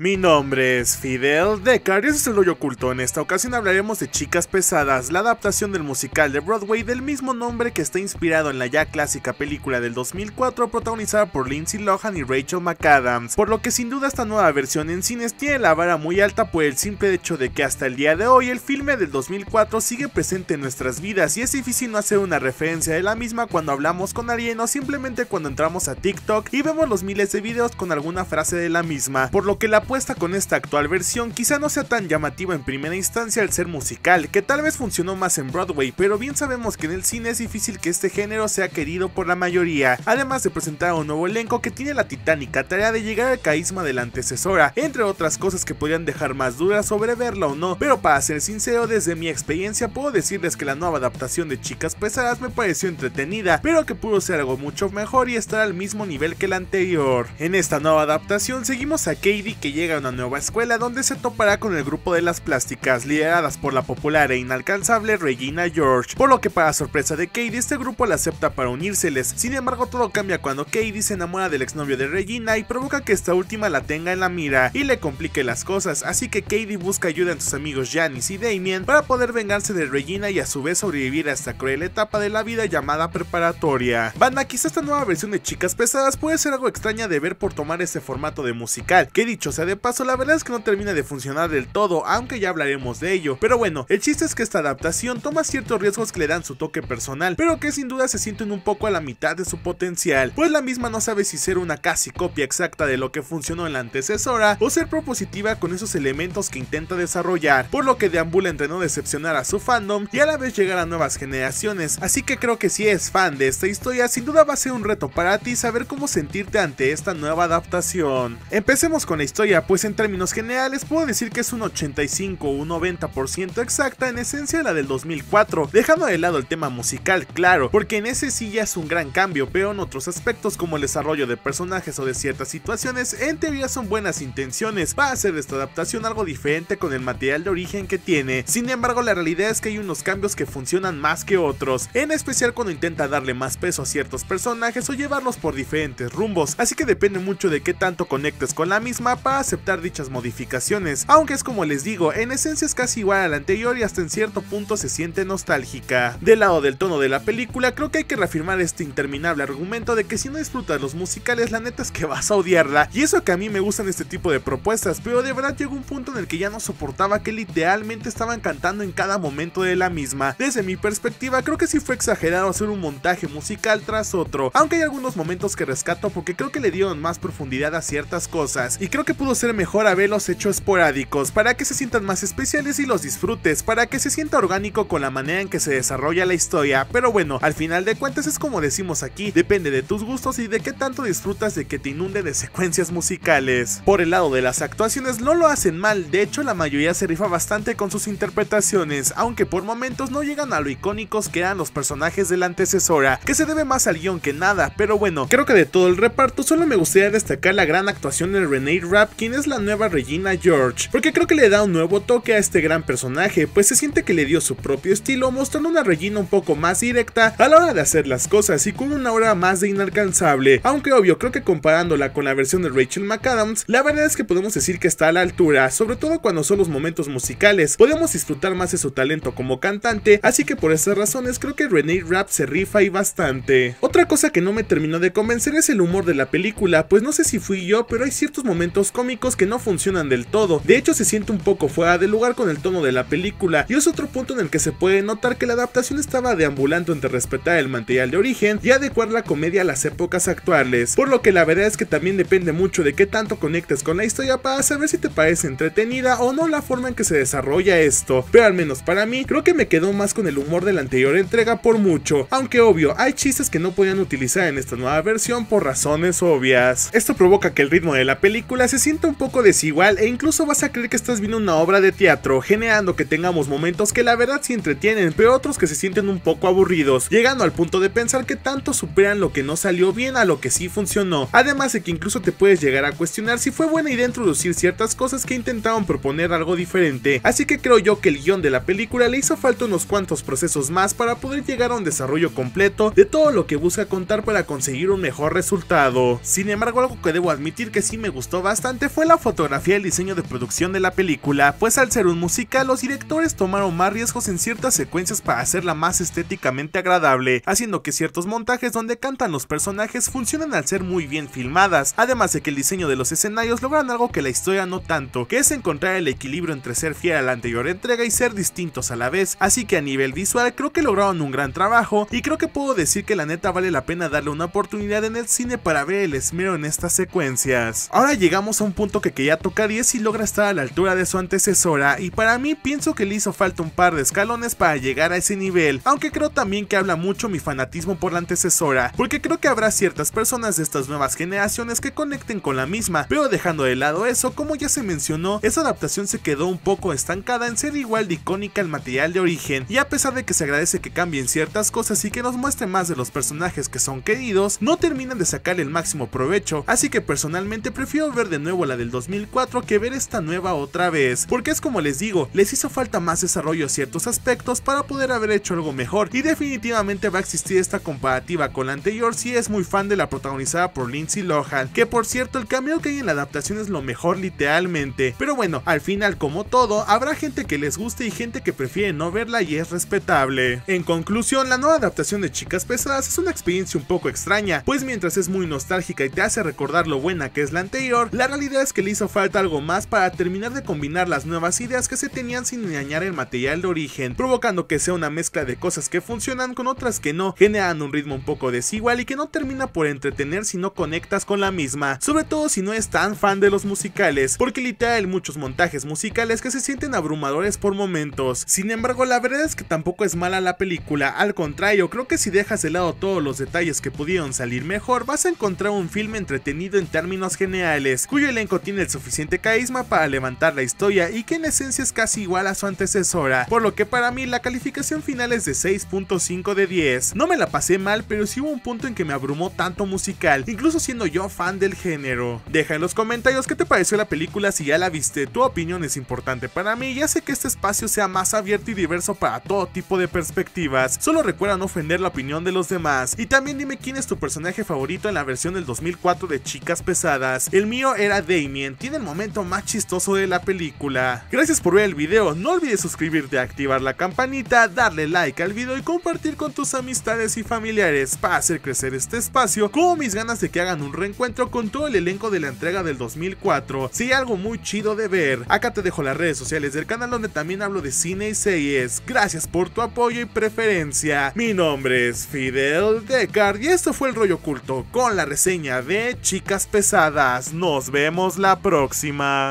Mi nombre es Fidel Decar y este es el hoyo oculto. En esta ocasión hablaremos de Chicas Pesadas, la adaptación del musical de Broadway del mismo nombre que está inspirado en la ya clásica película del 2004 protagonizada por Lindsay Lohan y Rachel McAdams, por lo que sin duda esta nueva versión en cines tiene la vara muy alta por el simple hecho de que hasta el día de hoy el filme del 2004 sigue presente en nuestras vidas y es difícil no hacer una referencia de la misma cuando hablamos con alguien o simplemente cuando entramos a TikTok y vemos los miles de videos con alguna frase de la misma, por lo que la apuesta con esta actual versión quizá no sea tan llamativa en primera instancia al ser musical, que tal vez funcionó más en Broadway, pero bien sabemos que en el cine es difícil que este género sea querido por la mayoría, además de presentar a un nuevo elenco que tiene la titánica tarea de llegar al carisma de la antecesora, entre otras cosas que podrían dejar más dudas sobre verla o no, pero para ser sincero, desde mi experiencia puedo decirles que la nueva adaptación de Chicas Pesadas me pareció entretenida, pero que pudo ser algo mucho mejor y estar al mismo nivel que la anterior. En esta nueva adaptación seguimos a Katie que llega a una nueva escuela donde se topará con el grupo de las plásticas, lideradas por la popular e inalcanzable Regina George, por lo que para sorpresa de Katie este grupo la acepta para unírseles, sin embargo todo cambia cuando Katie se enamora del exnovio de Regina y provoca que esta última la tenga en la mira y le complique las cosas, así que Katie busca ayuda en sus amigos Janice y Damien para poder vengarse de Regina y a su vez sobrevivir a esta cruel etapa de la vida llamada preparatoria. Banda, quizá esta nueva versión de Chicas Pesadas puede ser algo extraña de ver por tomar este formato de musical, que dicho de paso la verdad es que no termina de funcionar del todo, aunque ya hablaremos de ello. Pero bueno, el chiste es que esta adaptación toma ciertos riesgos que le dan su toque personal, pero que sin duda se sienten un poco a la mitad de su potencial, pues la misma no sabe si ser una casi copia exacta de lo que funcionó en la antecesora o ser propositiva con esos elementos que intenta desarrollar, por lo que deambula entre no decepcionar a su fandom y a la vez llegar a nuevas generaciones. Así que creo que si es fan de esta historia, sin duda va a ser un reto para ti saber cómo sentirte ante esta nueva adaptación. Empecemos con la historia, pues en términos generales puedo decir que es un 85 o un 90% exacta en esencia la del 2004, dejando de lado el tema musical, claro, porque en ese sí ya es un gran cambio, pero en otros aspectos como el desarrollo de personajes o de ciertas situaciones, en teoría son buenas intenciones para hacer de esta adaptación algo diferente con el material de origen que tiene. Sin embargo, la realidad es que hay unos cambios que funcionan más que otros, en especial cuando intenta darle más peso a ciertos personajes o llevarlos por diferentes rumbos, así que depende mucho de qué tanto conectes con la misma para aceptar dichas modificaciones, aunque es como les digo, en esencia es casi igual a la anterior y hasta en cierto punto se siente nostálgica. Del lado del tono de la película, creo que hay que reafirmar este interminable argumento de que si no disfrutas los musicales, la neta es que vas a odiarla, y eso que a mí me gustan este tipo de propuestas, pero de verdad llegó un punto en el que ya no soportaba que literalmente estaban cantando en cada momento de la misma. Desde mi perspectiva, creo que sí fue exagerado hacer un montaje musical tras otro, aunque hay algunos momentos que rescato porque creo que le dieron más profundidad a ciertas cosas, y creo que pudo ser mejor haberlos hecho esporádicos, para que se sientan más especiales y los disfrutes, para que se sienta orgánico con la manera en que se desarrolla la historia, pero bueno, al final de cuentas es como decimos aquí, depende de tus gustos y de qué tanto disfrutas de que te inunde de secuencias musicales. Por el lado de las actuaciones no lo hacen mal, de hecho la mayoría se rifa bastante con sus interpretaciones, aunque por momentos no llegan a lo icónicos que eran los personajes de la antecesora, que se debe más al guion que nada, pero bueno, creo que de todo el reparto solo me gustaría destacar la gran actuación de Renee Rapp, quien es la nueva Regina George, porque creo que le da un nuevo toque a este gran personaje, pues se siente que le dio su propio estilo, mostrando una Regina un poco más directa a la hora de hacer las cosas y con una hora más de inalcanzable, aunque obvio creo que comparándola con la versión de Rachel McAdams, la verdad es que podemos decir que está a la altura, sobre todo cuando son los momentos musicales, podemos disfrutar más de su talento como cantante, así que por esas razones creo que Renee Rapp se rifa y bastante. Otra cosa que no me terminó de convencer es el humor de la película, pues no sé si fui yo, pero hay ciertos momentos cómicos que no funcionan del todo, de hecho se siente un poco fuera de lugar con el tono de la película, y es otro punto en el que se puede notar que la adaptación estaba deambulando entre respetar el material de origen y adecuar la comedia a las épocas actuales, por lo que la verdad es que también depende mucho de qué tanto conectes con la historia para saber si te parece entretenida o no la forma en que se desarrolla esto, pero al menos para mí creo que me quedó más con el humor de la anterior entrega por mucho, aunque obvio hay chistes que no podían utilizar en esta nueva versión por razones obvias. Esto provoca que el ritmo de la película se sienta un poco desigual e incluso vas a creer que estás viendo una obra de teatro, generando que tengamos momentos que la verdad sí entretienen, pero otros que se sienten un poco aburridos, llegando al punto de pensar que tanto superan lo que no salió bien a lo que sí funcionó, además de que incluso te puedes llegar a cuestionar si fue buena idea introducir ciertas cosas que intentaban proponer algo diferente, así que creo yo que el guion de la película le hizo falta unos cuantos procesos más para poder llegar a un desarrollo completo de todo lo que busca contar para conseguir un mejor resultado. Sin embargo, algo que debo admitir que sí me gustó bastante fue la fotografía y el diseño de producción de la película, pues al ser un musical los directores tomaron más riesgos en ciertas secuencias para hacerla más estéticamente agradable, haciendo que ciertos montajes donde cantan los personajes funcionen al ser muy bien filmadas, además de que el diseño de los escenarios logran algo que la historia no tanto, que es encontrar el equilibrio entre ser fiel a la anterior entrega y ser distintos a la vez, así que a nivel visual creo que lograron un gran trabajo y creo que puedo decir que la neta vale la pena darle una oportunidad en el cine para ver el esmero en estas secuencias. Ahora llegamos a un punto que quería tocar y es si logra estar a la altura de su antecesora y para mí pienso que le hizo falta un par de escalones para llegar a ese nivel, aunque creo también que habla mucho mi fanatismo por la antecesora, porque creo que habrá ciertas personas de estas nuevas generaciones que conecten con la misma, pero dejando de lado eso, como ya se mencionó, esa adaptación se quedó un poco estancada en ser igual de icónica al material de origen, y a pesar de que se agradece que cambien ciertas cosas y que nos muestre más de los personajes que son queridos, no terminan de sacar el máximo provecho, así que personalmente prefiero ver de nuevo la del 2004 que ver esta nueva otra vez, porque es como les digo, les hizo falta más desarrollo a ciertos aspectos para poder haber hecho algo mejor, y definitivamente va a existir esta comparativa con la anterior si es muy fan de la protagonizada por Lindsay Lohan, que por cierto el cambio que hay en la adaptación es lo mejor literalmente, pero bueno, al final como todo, habrá gente que les guste y gente que prefiere no verla y es respetable. En conclusión, la nueva adaptación de Chicas Pesadas es una experiencia un poco extraña, pues mientras es muy nostálgica y te hace recordar lo buena que es la anterior, la realidad es que le hizo falta algo más para terminar de combinar las nuevas ideas que se tenían sin dañar el material de origen, provocando que sea una mezcla de cosas que funcionan con otras que no, generando un ritmo un poco desigual y que no termina por entretener si no conectas con la misma, sobre todo si no es tan fan de los musicales, porque literal muchos montajes musicales que se sienten abrumadores por momentos. Sin embargo, la verdad es que tampoco es mala la película, al contrario, creo que si dejas de lado todos los detalles que pudieron salir mejor, vas a encontrar un filme entretenido en términos generales, cuyo elenco tiene el suficiente carisma para levantar la historia y que en esencia es casi igual a su antecesora, por lo que para mí la calificación final es de 6.5 de 10. No me la pasé mal, pero sí hubo un punto en que me abrumó tanto musical, incluso siendo yo fan del género. Deja en los comentarios qué te pareció la película si ya la viste, tu opinión es importante para mí y hace que este espacio sea más abierto y diverso para todo tipo de perspectivas. Solo recuerda no ofender la opinión de los demás. Y también dime quién es tu personaje favorito en la versión del 2004 de Chicas Pesadas. El mío era Damien, tiene el momento más chistoso de la película. Gracias por ver el video, no olvides suscribirte, activar la campanita, darle like al video y compartir con tus amistades y familiares para hacer crecer este espacio, como mis ganas de que hagan un reencuentro con todo el elenco de la entrega del 2004. Si hay algo muy chido de ver, acá te dejo las redes sociales del canal donde también hablo de cine y series. Gracias por tu apoyo y preferencia. Mi nombre es Fidel Deckard y esto fue el rollo oculto con la reseña de Chicas Pesadas. Nos la próxima.